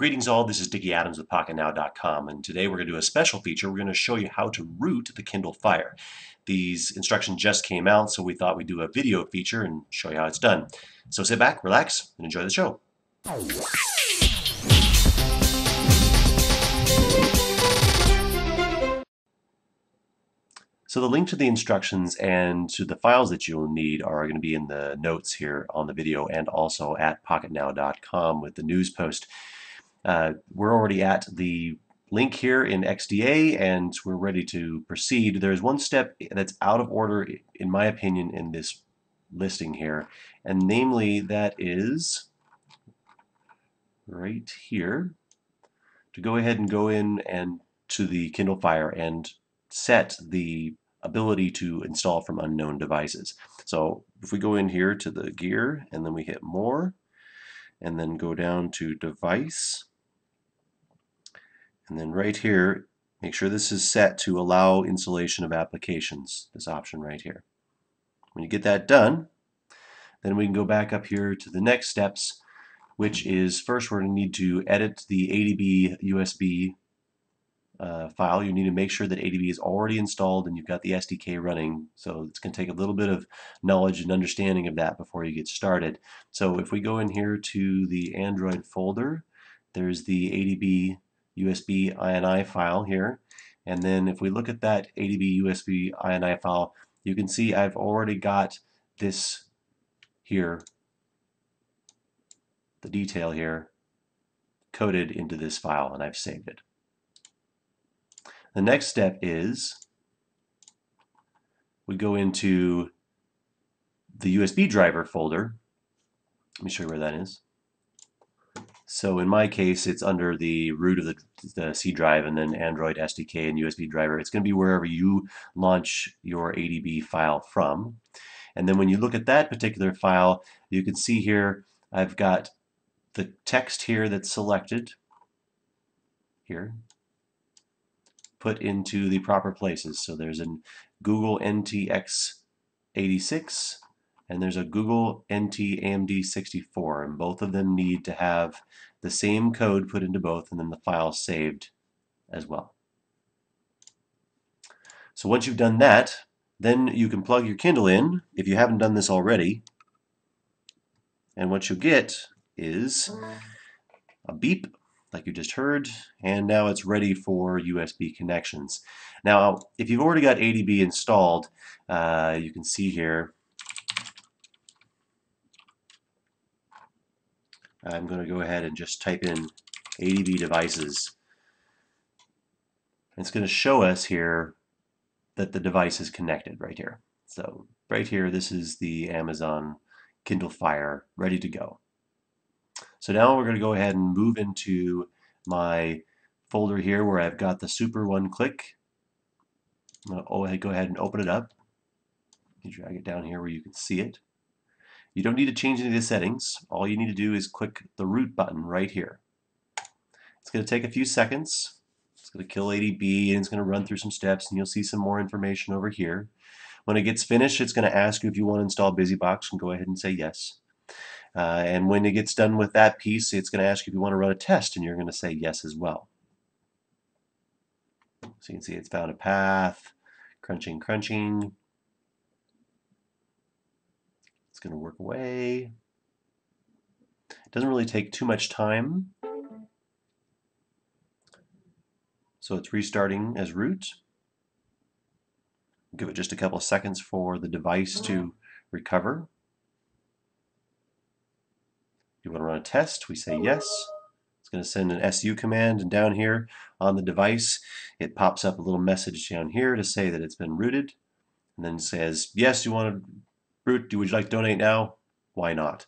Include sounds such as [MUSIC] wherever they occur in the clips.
Greetings all, this is Dickie Adams with PocketNow.com and today we're going to do a special feature. We're going to show you how to root the Kindle Fire. These instructions just came out so we thought we'd do a video feature and show you how it's done. So sit back, relax, and enjoy the show. So the link to the instructions and to the files that you'll need are going to be in the notes here on the video and also at pocketnow.com with the news post. Uh, we're already at the link here in XDA and we're ready to proceed. There's one step that's out of order in my opinion in this listing here and namely that is right here to go ahead and go in and to the Kindle Fire and set the ability to install from unknown devices. So if we go in here to the gear and then we hit more and then go down to device and then right here make sure this is set to allow installation of applications this option right here. When you get that done then we can go back up here to the next steps which is first we're going to need to edit the ADB USB uh, file, you need to make sure that ADB is already installed and you've got the SDK running. So it's going to take a little bit of knowledge and understanding of that before you get started. So if we go in here to the Android folder, there's the ADB USB INI file here. And then if we look at that ADB USB INI file, you can see I've already got this here, the detail here, coded into this file and I've saved it. The next step is we go into the USB driver folder. Let me show you where that is. So in my case, it's under the root of the, the, C drive and then Android SDK and USB driver. It's going to be wherever you launch your ADB file from. And then when you look at that particular file, you can see here I've got the text here that's selected here put into the proper places. So there's a Google NTX86 and there's a Google NT AMD 64 and both of them need to have the same code put into both and then the file saved as well. So once you've done that then you can plug your Kindle in if you haven't done this already and what you'll get is a beep like you just heard, and now it's ready for USB connections. Now, if you've already got ADB installed, uh, you can see here, I'm going to go ahead and just type in ADB devices. It's going to show us here that the device is connected right here. So right here, this is the Amazon Kindle Fire ready to go. So now we're going to go ahead and move into my folder here where I've got the SuperOneClick. I'm going to go ahead and open it up. You drag it down here where you can see it. You don't need to change any of the settings. All you need to do is click the root button right here. It's going to take a few seconds. It's going to kill ADB and it's going to run through some steps and you'll see some more information over here. When it gets finished, it's going to ask you if you want to install BusyBox and go ahead and say yes. Uh, and when it gets done with that piece, it's going to ask you if you want to run a test, and you're going to say yes as well. So you can see it's found a path, crunching, crunching. It's going to work away. It doesn't really take too much time. So it's restarting as root. Give it just a couple of seconds for the device to recover. You want to run a test? We say yes. It's going to send an SU command and down here on the device it pops up a little message down here to say that it's been rooted and then says yes you want to root would you like to donate now? Why not?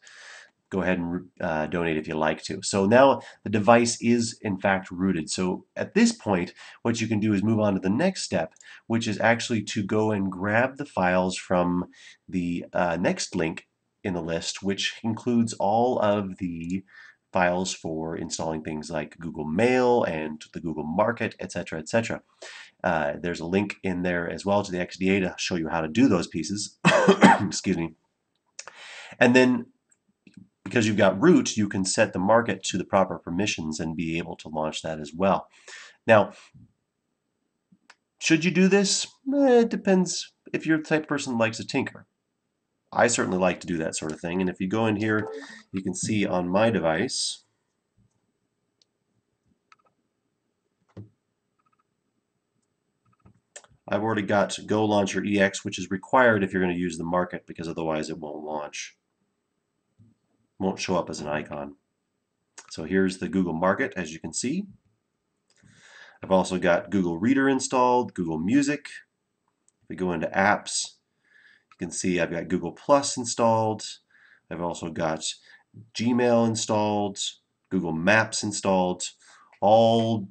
Go ahead and uh, donate if you like to. So now the device is in fact rooted. So at this point what you can do is move on to the next step which is actually to go and grab the files from the uh, next link in the list, which includes all of the files for installing things like Google Mail and the Google Market, etc., etc. Uh, there's a link in there as well to the XDA to show you how to do those pieces. [COUGHS] Excuse me. And then because you've got root, you can set the market to the proper permissions and be able to launch that as well. Now, should you do this? Eh, it depends if you're the type person likes to tinker. I certainly like to do that sort of thing. And if you go in here, you can see on my device, I've already got Go Launcher EX, which is required if you're going to use the market because otherwise it won't launch. Won't show up as an icon. So here's the Google Market, as you can see. I've also got Google Reader installed, Google Music. If we go into apps, you can see I've got Google Plus installed. I've also got Gmail installed, Google Maps installed, all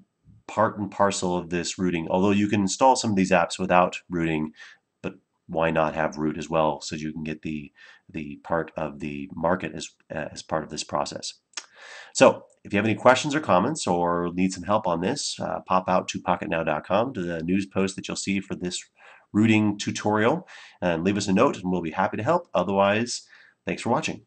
part and parcel of this rooting. Although you can install some of these apps without rooting, but why not have root as well so you can get the the part of the market as, as part of this process. So if you have any questions or comments or need some help on this, uh, pop out to pocketnow.com to the news post that you'll see for this rooting tutorial and leave us a note and we'll be happy to help. Otherwise, thanks for watching.